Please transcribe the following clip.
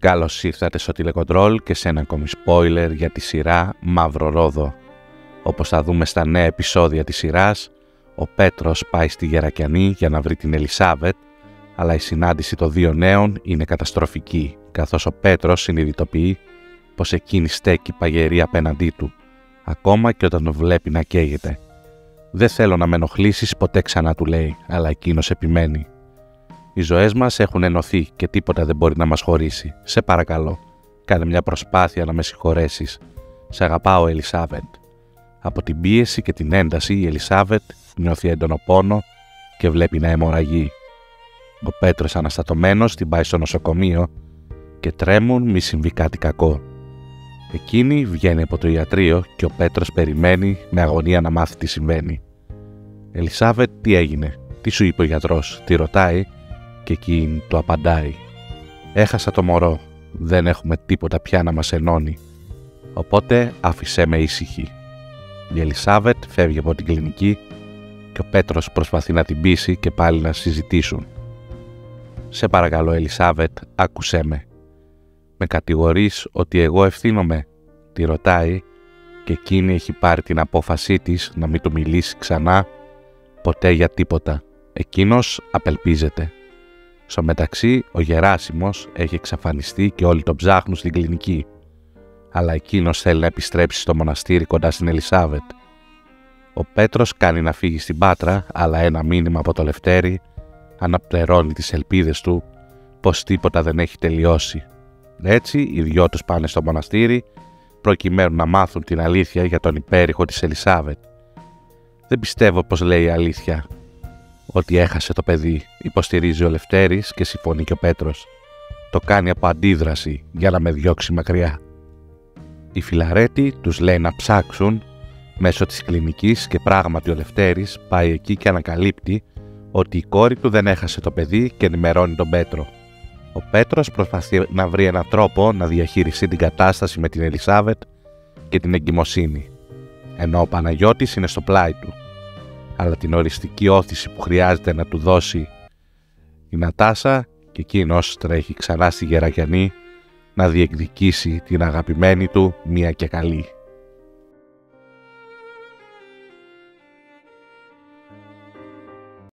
Καλώς ήρθατε στο τηλεκοντρόλ και σε ένα ακόμη spoiler για τη σειρά Μαύρο Ρόδο. Όπως θα δούμε στα νέα επεισόδια της σειράς, ο Πέτρος πάει στη Γερακιανή για να βρει την Ελισάβετ, αλλά η συνάντηση των δύο νέων είναι καταστροφική, καθώς ο Πέτρος συνειδητοποιεί πως εκείνη στέκει παγερή απέναντί του, ακόμα και όταν τον βλέπει να καίγεται. «Δεν θέλω να με ενοχλήσεις ποτέ ξανά», του λέει, αλλά εκείνος επιμένει. Οι ζωές μας έχουν ενωθεί και τίποτα δεν μπορεί να μας χωρίσει. Σε παρακαλώ, κάνε μια προσπάθεια να με συγχωρέσεις. Σε αγαπάω, Ελισάβετ. Από την πίεση και την ένταση, η Ελισάβετ νιώθει έντονο πόνο και βλέπει να αιμορραγεί. Ο Πέτρος αναστατωμένος την πάει στο νοσοκομείο και τρέμουν μη συμβεί κάτι κακό. Εκείνη βγαίνει από το ιατρείο και ο Πέτρος περιμένει με αγωνία να μάθει τι συμβαίνει. Ελισάβετ, τι έγινε, τι σου είπε ο γιατρός, τη ρωτάει και εκείνη του απαντάει «Έχασα το μωρό, δεν έχουμε τίποτα πια να μας ενώνει, οπότε άφησέ με ήσυχη». Η Ελισάβετ φεύγει από την κλινική και ο Πέτρος προσπαθεί να την πείσει και πάλι να συζητήσουν. «Σε παρακαλώ Ελισάβετ, άκουσέ με. Με κατηγορείς ότι εγώ ευθύνομαι» τη ρωτάει και εκείνη έχει πάρει την απόφασή της να μην του μιλήσει ξανά ποτέ για τίποτα. Εκείνος απελπίζεται. Στο μεταξύ, ο Γεράσιμος έχει εξαφανιστεί και όλοι τον ψάχνουν στην κλινική. Αλλά εκείνος θέλει να επιστρέψει στο μοναστήρι κοντά στην Ελισάβετ. Ο Πέτρος κάνει να φύγει στην Πάτρα, αλλά ένα μήνυμα από το Λευτέρι αναπτερώνει τις ελπίδες του πως τίποτα δεν έχει τελειώσει. Έτσι, οι δυο τους πάνε στο μοναστήρι προκειμένου να μάθουν την αλήθεια για τον υπέρηχο της Ελισάβετ. Δεν πιστεύω πως λέει η αλήθεια, ότι έχασε το παιδί, υποστηρίζει ο Λευτέρης και συμφωνεί και ο Πέτρος. Το κάνει από αντίδραση για να με διώξει μακριά. Οι φιλαρέτοι τους λέει να ψάξουν μέσω της κλινικής και πράγματι ο Λευτέρης πάει εκεί και ανακαλύπτει ότι η κόρη του δεν έχασε το παιδί και ενημερώνει τον Πέτρο. Ο Πέτρος προσπαθεί να βρει έναν τρόπο να διαχειριστεί την κατάσταση με την Ελισάβετ και την εγκυμοσύνη, ενώ ο Παναγιώτης είναι στο πλάι του αλλά την οριστική όθηση που χρειάζεται να του δώσει η Νατάσα και εκείνος τρέχει ξανά στη Γερακιανή να διεκδικήσει την αγαπημένη του μία και καλή.